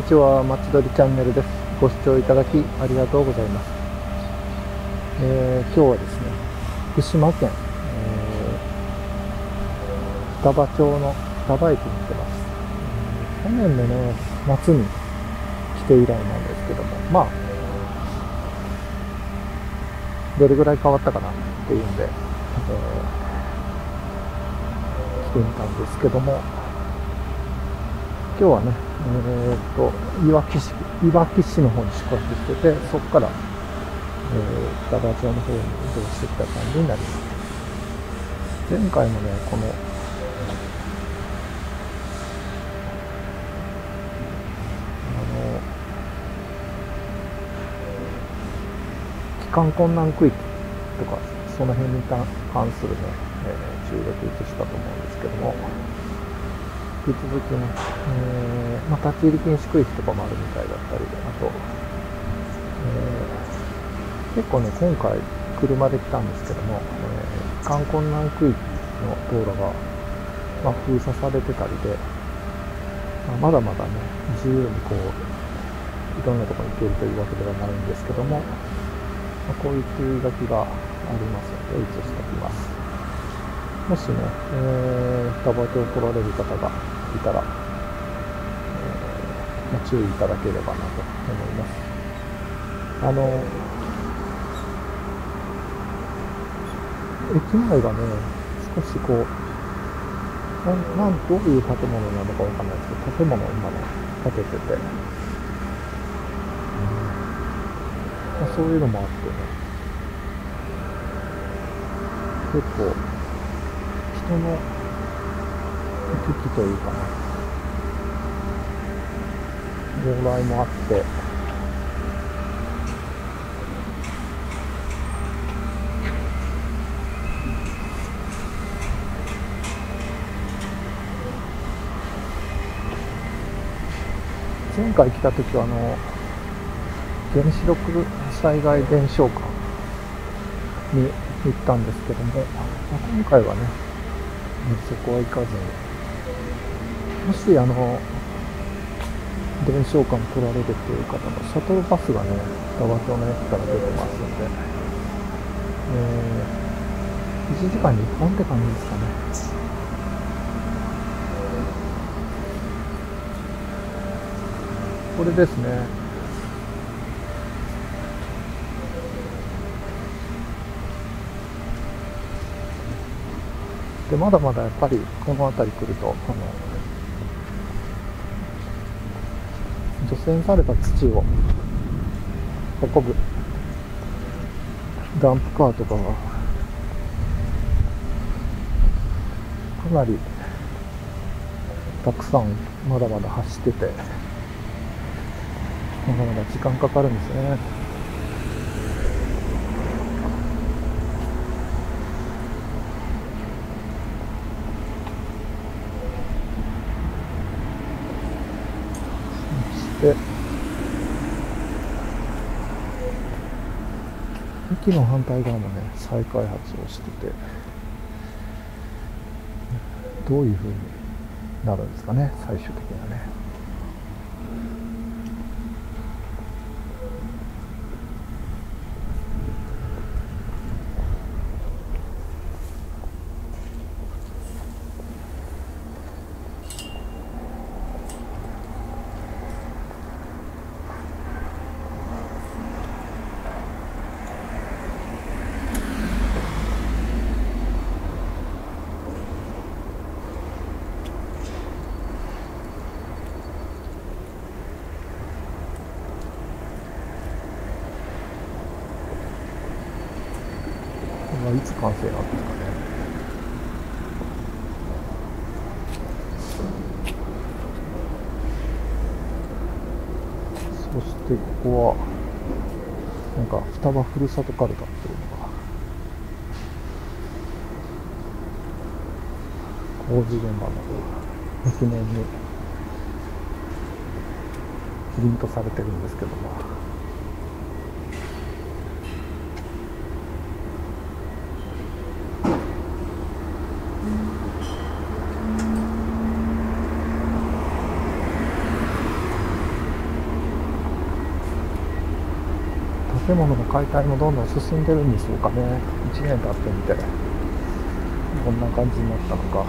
こんにちは、まちどりチャンネルです。ご視聴いただきありがとうございます。えー、今日はですね、福島県、えー、双葉町の双葉駅に来てます。去年のね、夏に来て以来なんですけども、まあ、どれぐらい変わったかなっていうんで、えー、来てみたんですけども、今日はね、えー、っと、いわき市、いわき市の方に宿泊してて、そこから、えー、双葉町の方に移動してきた感じになります。前回もね、この、あの、帰還困難区域とか、その辺に関するね、えー、注力したと思うんですけども、引き続きね、えー、まあ、立ち入り禁止区域とかもあるみたいだったりで、あと、えー、結構ね、今回車で来たんですけども、えー、観困難区域の道路が、まあ、封鎖されてたりで、まあ、まだまだね、自由にこう、いろんなとこに行けるというわけではないんですけども、ま、こういう注意書きがありますので、映しておきます。もしね、えー、双葉町来られる方がいたら、えー、まあ、注意いただければなと思います。あの、駅前がね、少しこう、なん、なん、どういう建物なのかわかんないですけど、建物を今ね、建ててて、まあ、そういうのもあってね、結構、人の行き来というかね、往来もあって、前回来た時はあの原子力災害伝承館に行ったんですけども、今回はねそこは行かずに。もし、あの、伝承館来られるっていう方のシャトルバスがね、双葉町の駅から出てますんで、えー、1時間に1本って感じですかね。これですね。でまだまだやっぱりこの辺り来るとあの除染された土を運ぶダンプカーとかがかなりたくさんまだまだ走っててまだまだ時間かかるんですね。で駅の反対側もね再開発をしててどういうふうになるんですかね最終的にはね。完成なんですかねそしてここはなんか双葉ふるさとカルタっていうのが工事現場の記念にプリントされてるんですけども。建物の解体もどんどん進んでるんでしょうかね。1年経ってみてこんな感じになったのか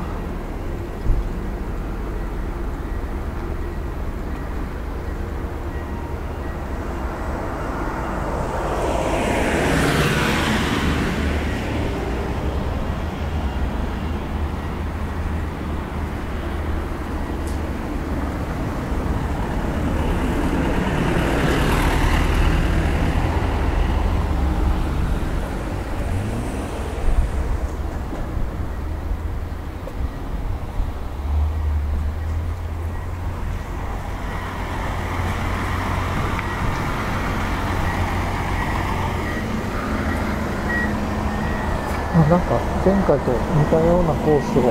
あなんか前回と似たようなコースを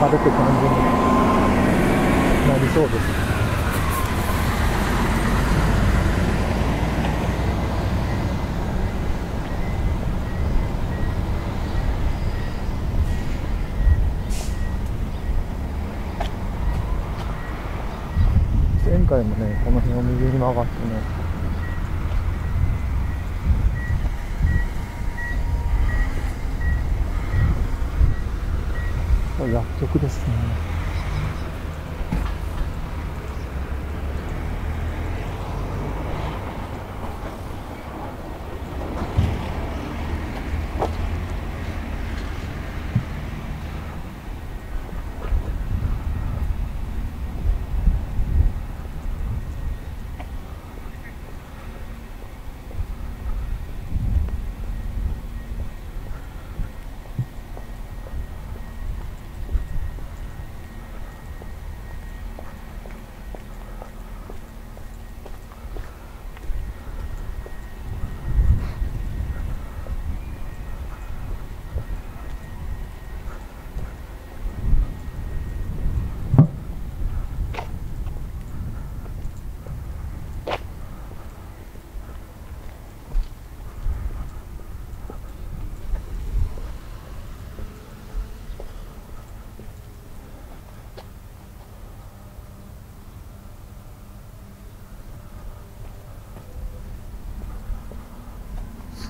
歩く感じになりそうです。前回もねこの辺を右に曲がってね薬局ですね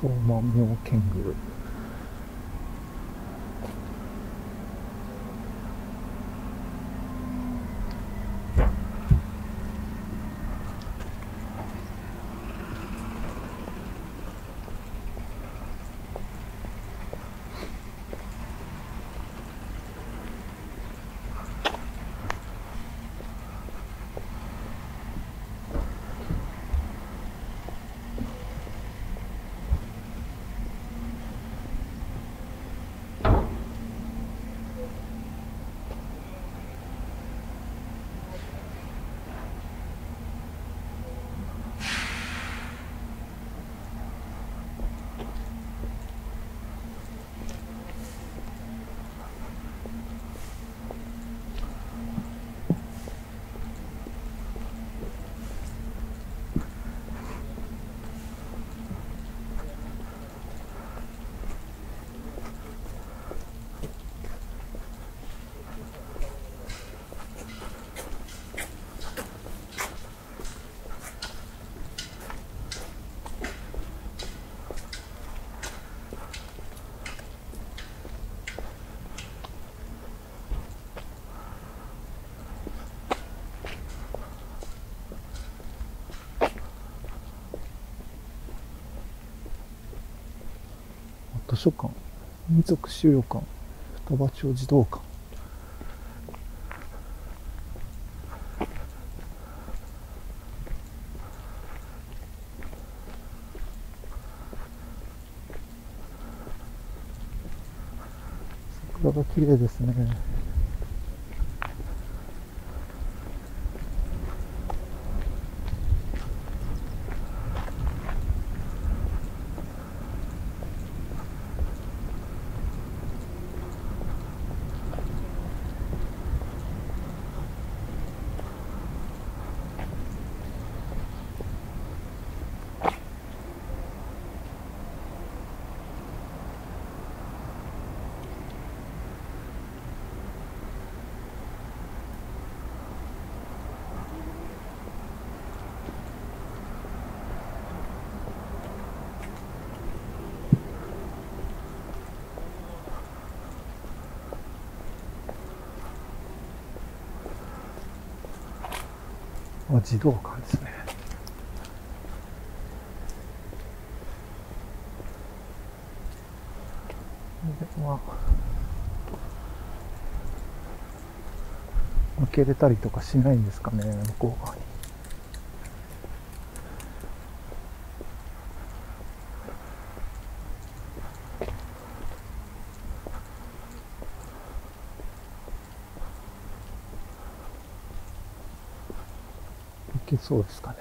相馬妙見宮書館。民族資料館。双葉町児童館。桜が綺麗ですね。あ自動化ですね。でまあ開けれたりとかしないんですかね向こう側に。けそうですかね。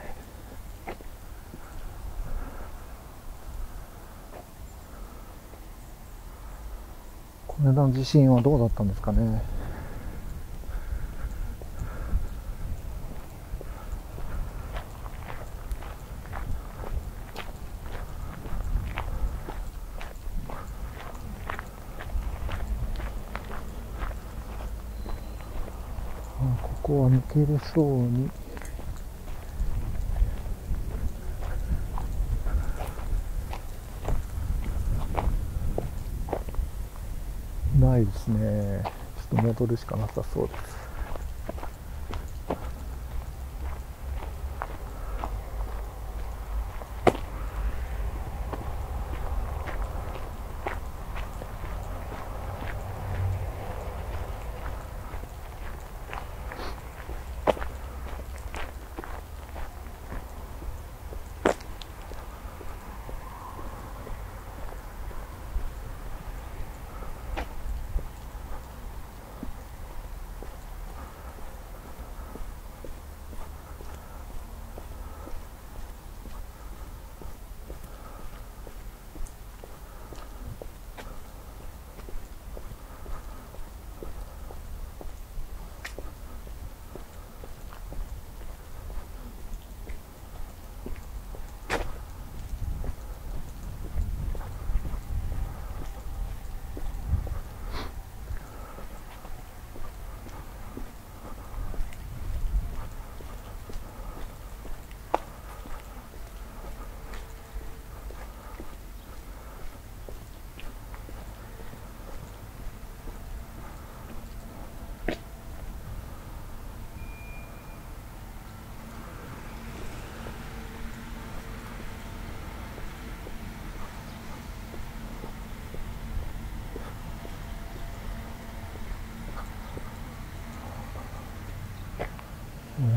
この間の地震はどうだったんですかね。あここは抜けれそうに。ないですね。ちょっと戻るしかなさそうです。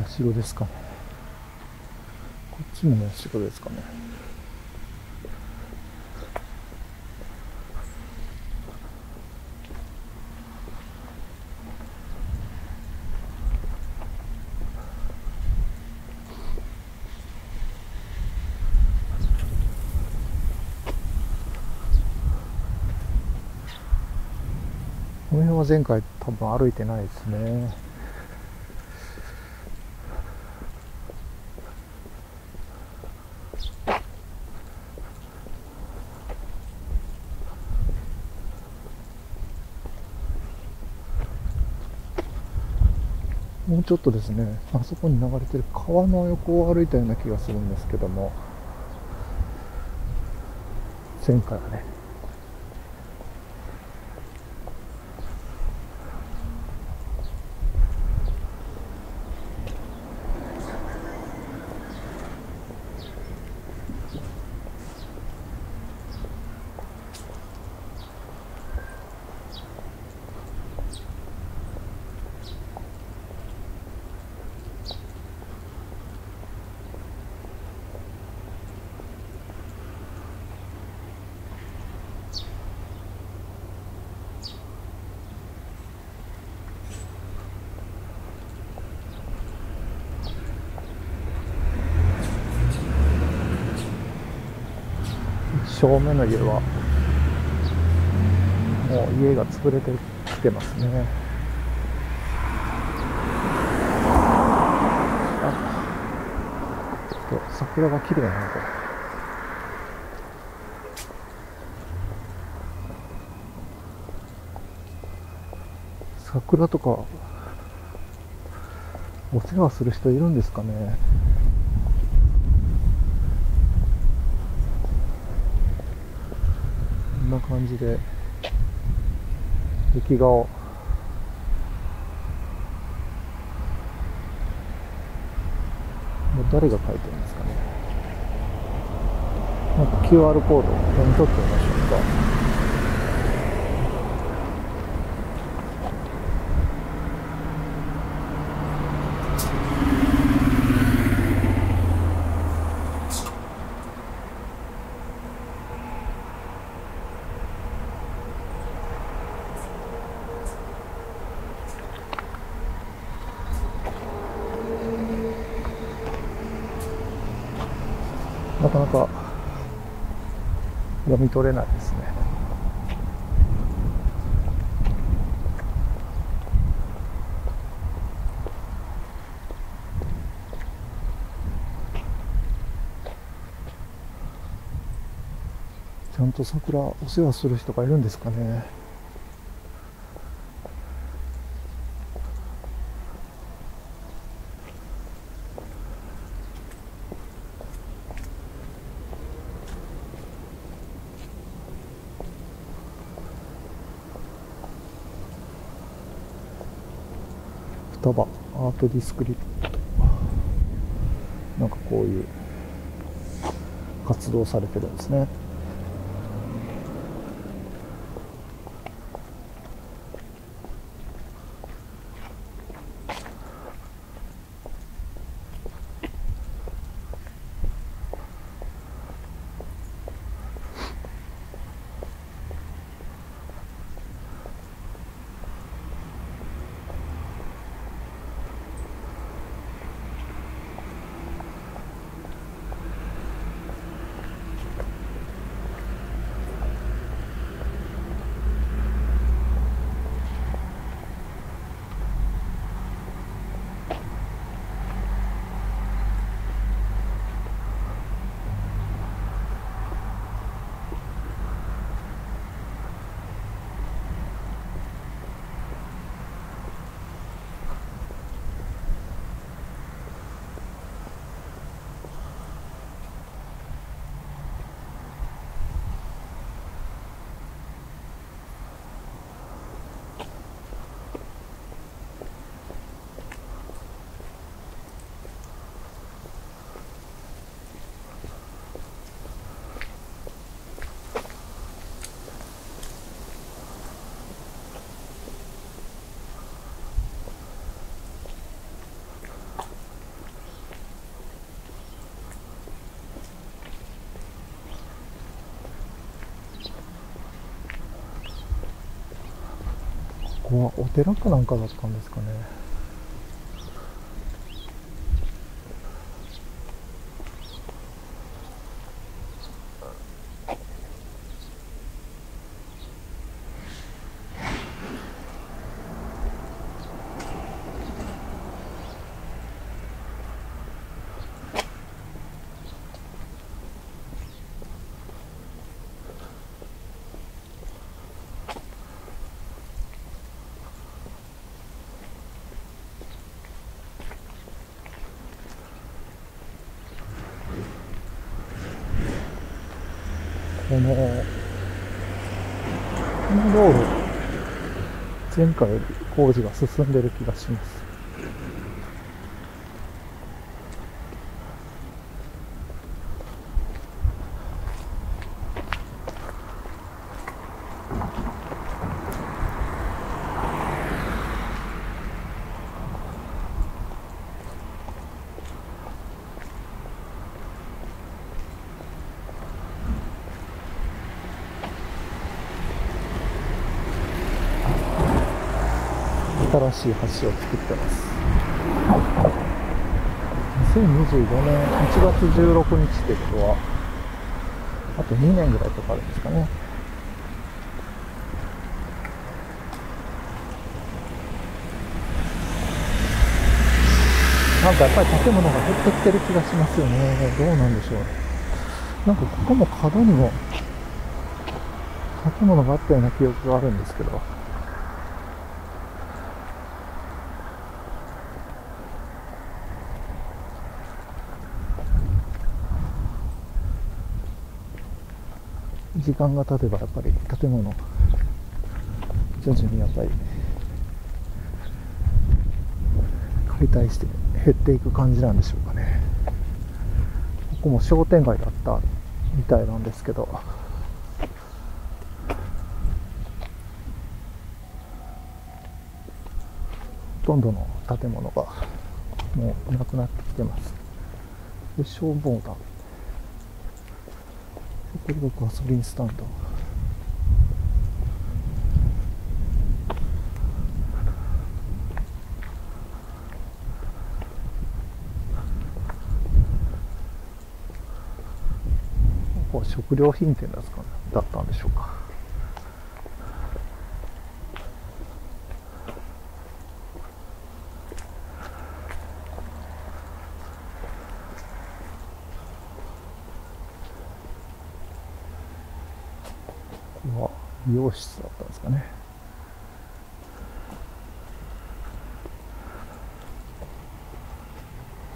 社ですかね。こっちもお社ですかね。この辺は前回多分歩いてないですね。ちょっとですね、あそこに流れてる川の横を歩いたような気がするんですけども、前回はね、正面の家はもう家が潰れてきてますね。あちょっと桜が綺麗なこ。れ桜とかお世話する人いるんですかねこんな感じで壁画をもう誰が書いてるんですかね。なんか QR コードを読み取ってみましょうかなかなか読み取れないですね。ちゃんと桜お世話する人がいるんですかね。双葉アートディスクリプトなんかこういう活動されてるんですね。はお寺かなんかだったんですかね。この、道路、前回より工事が進んでる気がします。新しい橋を作ってます。2025年1月16日ってことはあと2年ぐらいかかるんですかね。なんかやっぱり建物が減ってきてる気がしますよね。どうなんでしょう。なんかここも角にも建物があったような記憶があるんですけど。時間が経てばやっぱり建物。徐々にやっぱり解体して減っていく感じなんでしょうかね。ここも商店街だったみたいなんですけど。ほとんどの建物がもうなくなってきてます。で消防団。これがガソリンスタンド。食料品店ですか、ね、だったんでしょうかここは美容室だったんですかね。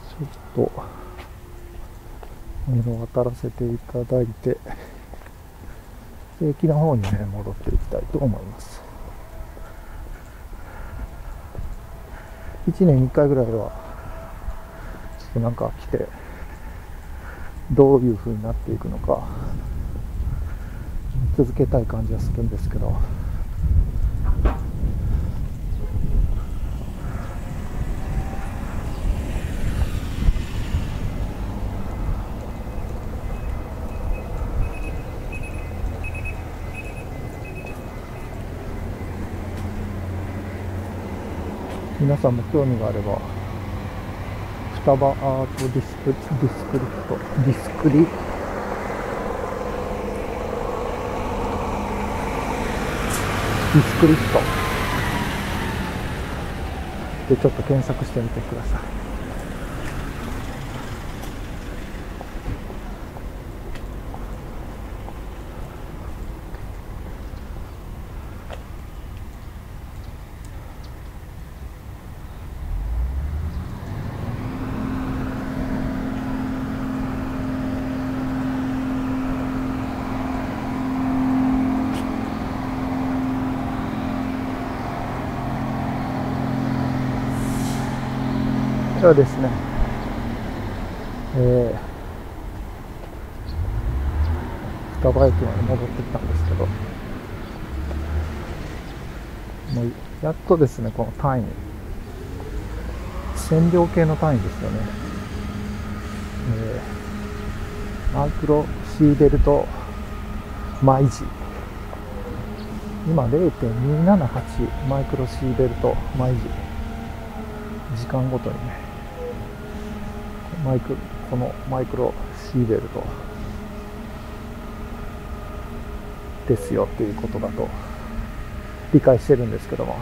ちょっと目を渡らせていただいて駅の方にね戻っていきたいと思います。1年に1回ぐらいはちょっとなんか来てどういう風になっていくのか続けたい感じはするんですけど。皆さんも興味があれば双葉アートディスクディスクリプトディスクリディスクリプト。でちょっと検索してみてください。ではですね、えー、双葉駅まで戻ってきたんですけど、もうやっとですね、この単位、線量計の単位ですよね。えー、マイクロシーベルト毎時。今0.278マイクロシーベルト毎時。時間ごとにね、マイクこのマイクロシーベルトですよっていうことだと理解してるんですけども。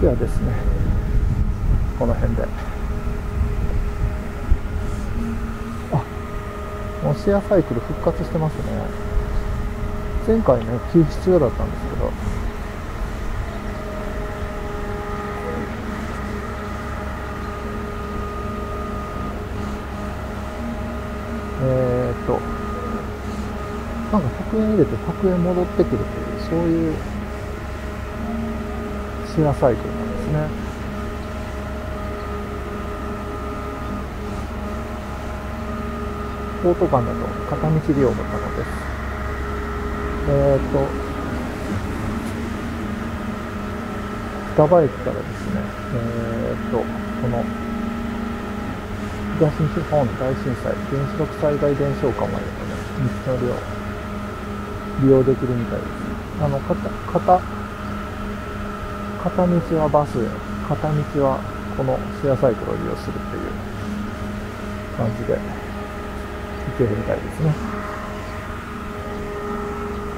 ではですねこの辺で。あモシアサイクル復活してますね。前回ね休止中だったんですけどえー、っと、なんか100円入れて100円戻ってくるという、そういうシェアサイクルなんですね。ポート間だと片道利用の可能です。えー、っと、双葉駅からですね、えー、っと、この東日本大震災原子力災害伝承館までの道のりを利用できるみたいですあの片片道はバス片道はこのシェアサイクルを利用するっていう感じで行けるみたいですね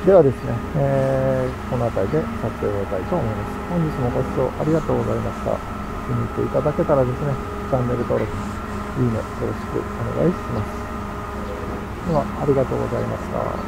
ではですね、えー、この辺りで撮影を終えたいと思います本日もご視聴ありがとうございました気に入っていただけたらですねチャンネル登録いいねよろしくお願いします。では、ありがとうございました。